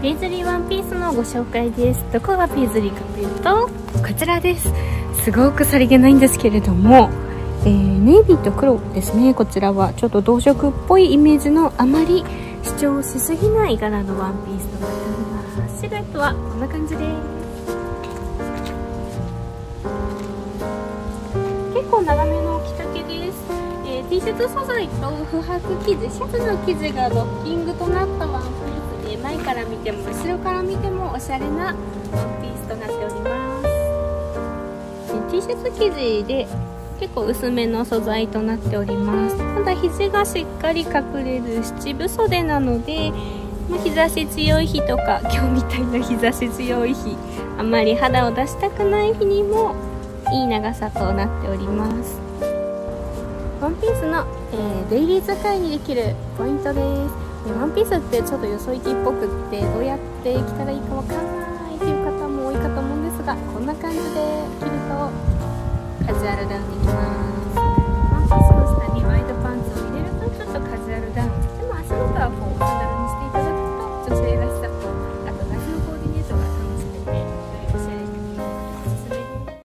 ペイズリーワンピースのご紹介です。どこがペイズリーかというとこちらです。すごくさりげないんですけれども、えー、ネイビーと黒ですね。こちらはちょっと同色っぽいイメージのあまり主張しすぎない柄のワンピースとなっております。シルエットはこんな感じです。結構長めの着丈です、えー、T シャツ素材と不白生地シャツの生地がドッキングとなったワンピース。から見ても後ろから見てもおしゃれなワンピースとなっております。T シャツ生地で結構薄めの素材となっております。ただ肘がしっかり隠れる七分袖なので、ま、日差し強い日とか今日みたいな日差し強い日あまり肌を出したくない日にもいい長さとなっております。ワンピースの、えー、デイリー使いにできるポイントです。でワンピースってちょっとよそ行きっぽくってどうやって着たらいいかわかんないっていう方も多いかと思うんですがこんな感じで着るとカジュアルダウンできます。